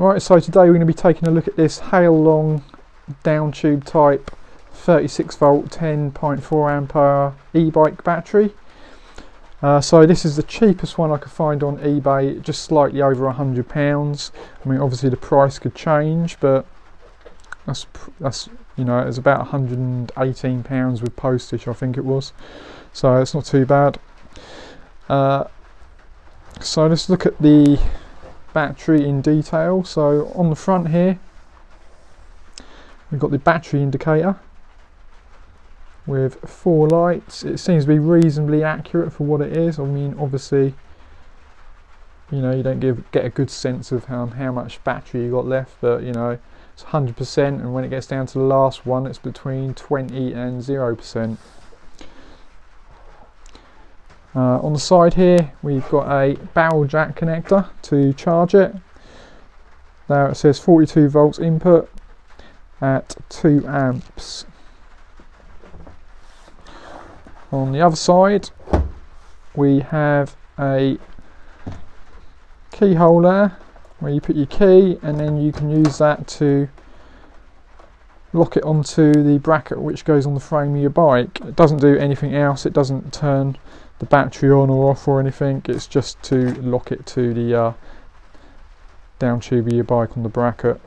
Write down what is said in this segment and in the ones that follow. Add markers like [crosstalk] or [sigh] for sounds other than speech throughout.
Right, so today we're going to be taking a look at this Hailong down tube type 36 volt 10.4 ampere e-bike battery. Uh, so this is the cheapest one I could find on eBay, just slightly over hundred pounds. I mean, obviously the price could change, but that's that's you know it's about 118 pounds with postage, I think it was. So it's not too bad. Uh, so let's look at the battery in detail. So on the front here, we've got the battery indicator with four lights. It seems to be reasonably accurate for what it is. I mean, obviously, you know, you don't give, get a good sense of how, how much battery you got left, but you know, it's 100%, and when it gets down to the last one, it's between 20 and 0%. Uh, on the side here, we've got a barrel jack connector to charge it. Now it says 42 volts input at 2 amps. On the other side, we have a keyhole there where you put your key and then you can use that to lock it onto the bracket which goes on the frame of your bike. It doesn't do anything else, it doesn't turn the battery on or off or anything, it's just to lock it to the uh, down tube of your bike on the bracket.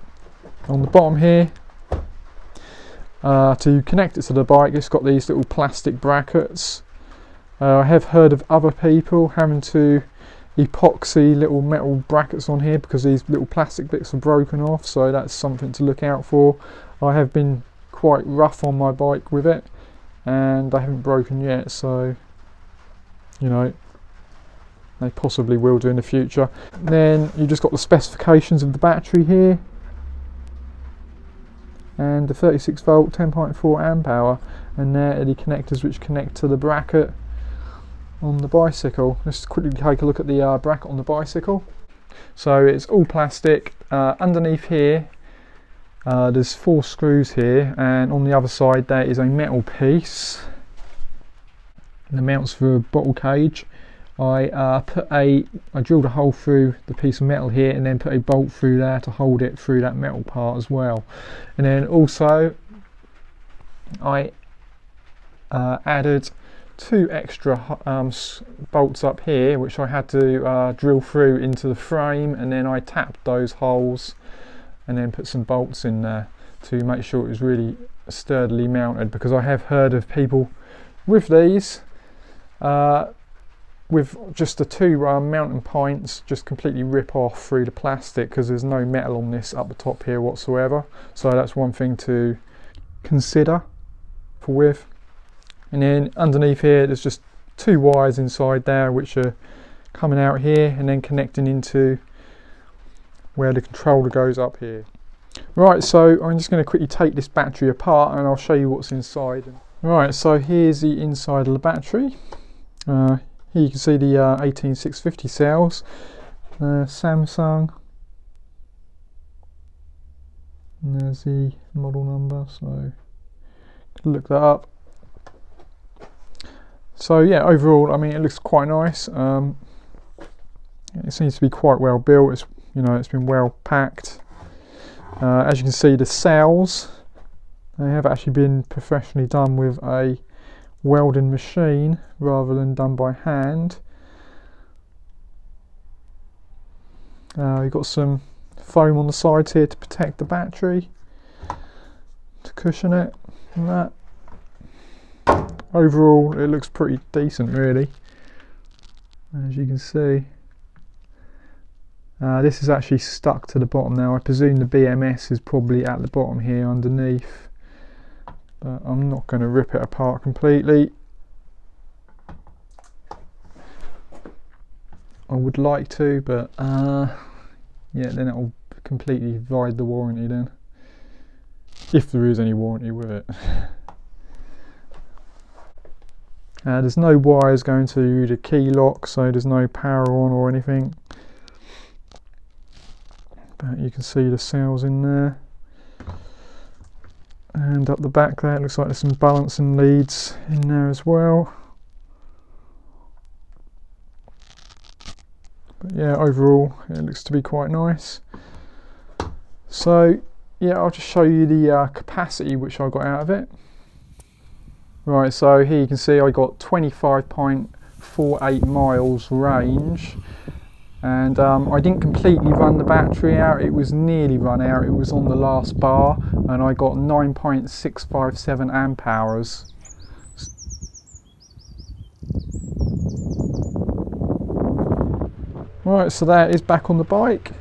On the bottom here uh, to connect it to the bike, it's got these little plastic brackets. Uh, I have heard of other people having to epoxy little metal brackets on here because these little plastic bits are broken off, so that's something to look out for. I have been quite rough on my bike with it and I haven't broken yet, so you know they possibly will do in the future. Then you just got the specifications of the battery here and the 36 volt 10.4 amp hour and there are the connectors which connect to the bracket on the bicycle let's quickly take a look at the uh, bracket on the bicycle so it's all plastic uh, underneath here uh, there's four screws here and on the other side there is a metal piece. That mounts for a bottle cage. I uh, put a I drilled a hole through the piece of metal here and then put a bolt through there to hold it through that metal part as well. And then also I uh, added two extra um, bolts up here which I had to uh, drill through into the frame and then I tapped those holes and then put some bolts in there to make sure it was really sturdily mounted because I have heard of people with these uh, with just the two mounting points just completely rip off through the plastic because there's no metal on this up the top here whatsoever. So that's one thing to consider for with. And then underneath here there's just two wires inside there which are coming out here and then connecting into where the controller goes up here right so I'm just going to quickly take this battery apart and I'll show you what's inside right so here's the inside of the battery uh, here you can see the uh, 18650 cells, uh, Samsung, and there's the model number, so look that up. So yeah, overall, I mean, it looks quite nice. Um, it seems to be quite well built. It's you know, it's been well packed. Uh, as you can see, the cells they have actually been professionally done with a welding machine rather than done by hand. Uh, you've got some foam on the sides here to protect the battery, to cushion it, and that. Overall, it looks pretty decent, really, as you can see. Uh, this is actually stuck to the bottom now. I presume the BMS is probably at the bottom here underneath but I'm not going to rip it apart completely. I would like to, but uh, yeah, then it'll completely void the warranty then. If there is any warranty with it. [laughs] Uh, there's no wires going to the key lock, so there's no power on or anything. But you can see the cells in there. And up the back there it looks like there's some balancing leads in there as well. But yeah overall it looks to be quite nice. So yeah, I'll just show you the uh, capacity which I got out of it. Right, so here you can see I got 25.48 miles range and um, I didn't completely run the battery out, it was nearly run out, it was on the last bar and I got 9.657 amp hours. Right, so that is back on the bike.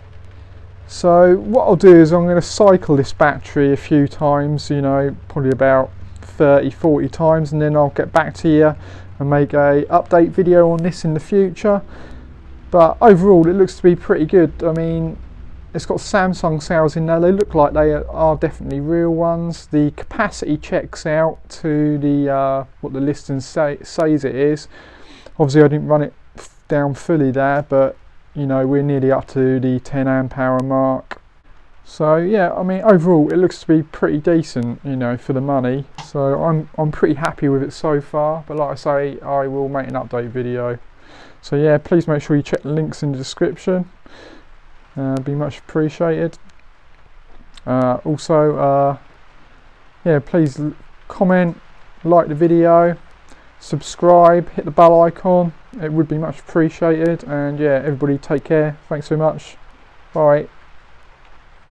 So what I'll do is I'm going to cycle this battery a few times, you know, probably about 30, 40 times and then I'll get back to you and make a update video on this in the future. But overall it looks to be pretty good. I mean, it's got Samsung cells in there. They look like they are definitely real ones. The capacity checks out to the uh, what the listing say, says it is. Obviously I didn't run it down fully there, but you know we're nearly up to the 10 amp hour mark so yeah I mean overall it looks to be pretty decent you know for the money so I'm, I'm pretty happy with it so far but like I say I will make an update video so yeah please make sure you check the links in the description. Uh, be much appreciated. Uh, also uh, yeah please comment like the video subscribe hit the bell icon. It would be much appreciated. And yeah everybody take care. Thanks so much. Bye